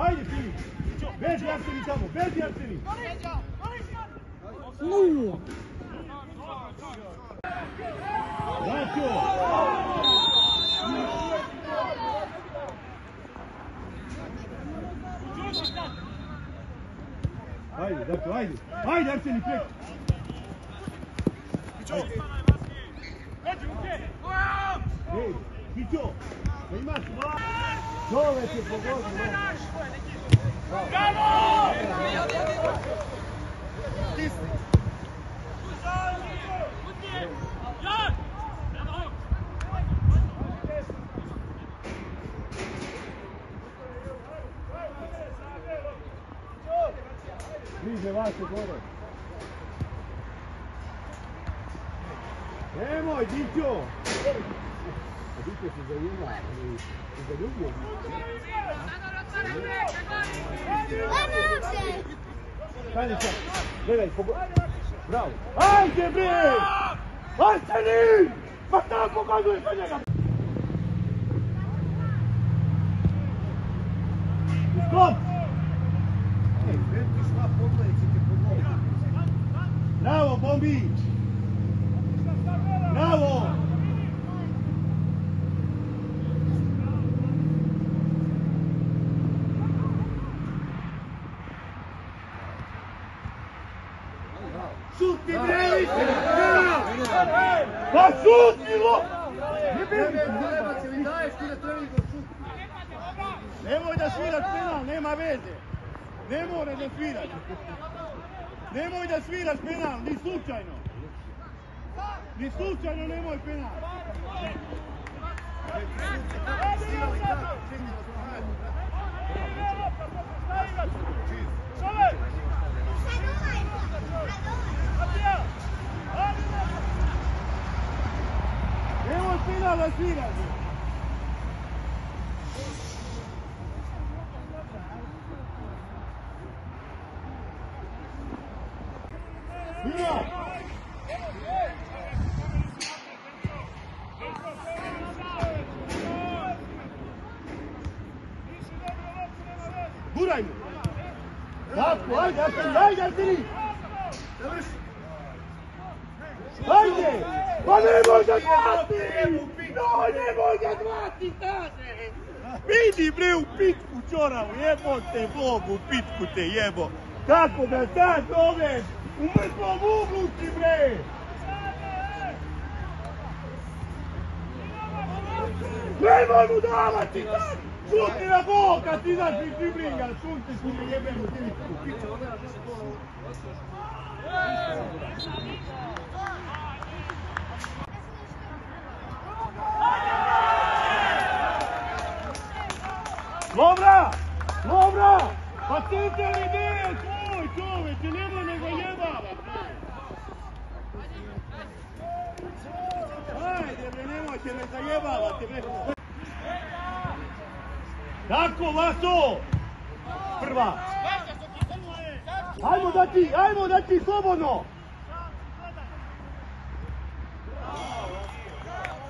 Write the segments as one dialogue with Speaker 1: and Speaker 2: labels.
Speaker 1: Ajde Filip! Beži Arseni tamo, beži Arseni!
Speaker 2: Nu!
Speaker 1: Vraćo! Ajde, dakle, ajde! Ajde Arseni preko! Ej, Kićo! Da imaš dva! Dole se pogodi! Stisni! Bliže vaše gore. Nemoj, Dićo! Dićo se zajema, ali. Stani sad, gledaj. Bravo! Ajde bre! Arseni! Pa tako pokazuje sa njega! Stop! Bravo, Bombi! Bravo! Šuti, bre! Pa šuti, lo! Nemoj da sviraš penal, nema veze. Ne mora da sviraš. Nemoj da sviraš penal, ni slučajno. Ni slučajno nemoj penal. Nemoj penal da sviraš. Svira! Guraj mu! Tako, ajde, Arseni, ajde, Arseni! Ajde! Pa No, nemoj da zvati, kaže! Vidi bre u pitku čoravu, jebote Bog u pitku te jebo! Kako da sad zoveš? U mrtvom uglu si bre! Nemoj mu davati! Šuti na gol kad ti daš mi driblinga, šuti si mi jebem u Dobra! Dobra! Pa ti li nije tvoj čoveče, nemoj me zajebavati! Ajde bre, nemojte me zajebavati bre! Tako, Vaso! Prva! Ajmo da ti, ajmo da ti slobodno!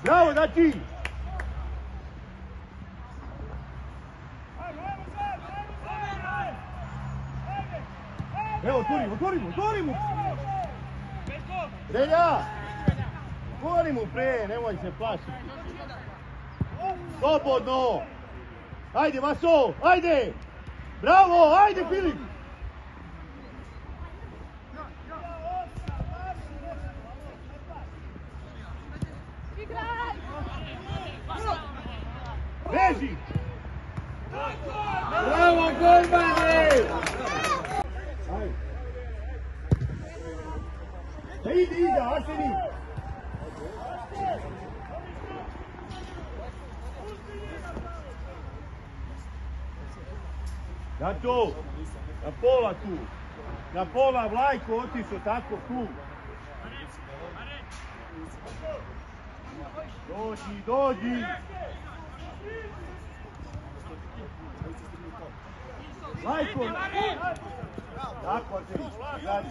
Speaker 1: Bravo da ti! Evo, otvori mu, otvori mu! Relja! Otvori mu pre, nemoj se plašiti. Slobodno! Ajde, Vaso, ajde! Bravo, ajde, Filip! Beži! Bravo, golmane! Ajde. Na to, na pola tu. Na pola Vlajko otišao tako tu. Dođi, dođi! Vlajko! Tako, Arseni, radi.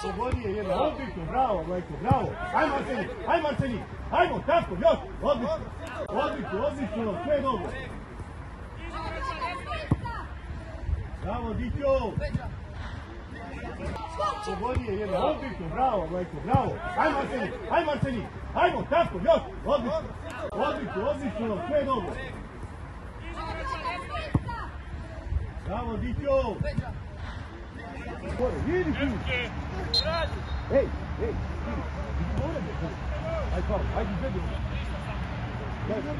Speaker 1: Slobodije jedna, odlično, bravo, Vlajko, bravo. Ajmo, Arseni, ajmo, Arseni, ajmo, tako, još, odlično. Odlično, odlično, sve je dobro. Bravo, Dićo! Slobodnije jedan, odlično, bravo, Gojko, bravo. Ajmo, Arseni, ajmo, Arseni, ajmo, tako, još, odlično. Odlično, odlično, sve dobro. Bravo, Dićo! Gore, vidi tu! Ej, ej, vidi, gore, Ajde, hvala, ajde, izvedi. Hajde, ja.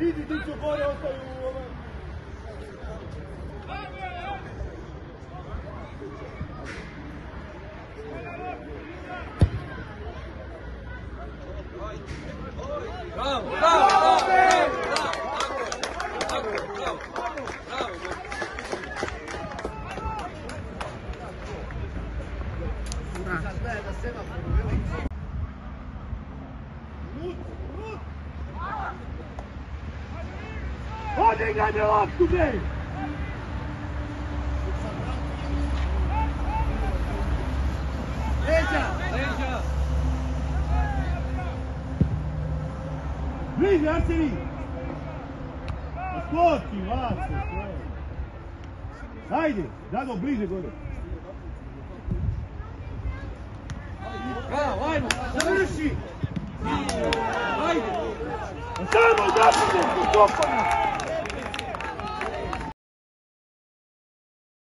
Speaker 1: Idi, Dićo, gore, ostaju ovaj...
Speaker 2: Bravo, bravo, bravo, bravo, bravo, bravo, bravo, bravo.
Speaker 1: Me loptu, bre! Leđa!
Speaker 2: Leđa.
Speaker 1: Bliže, Arseni! Skoči, Vaco, Ajde, Drago, bliže gore.
Speaker 2: Bravo, ajmo,
Speaker 1: Završi!
Speaker 2: ajde.
Speaker 1: Samo zapite, kopana!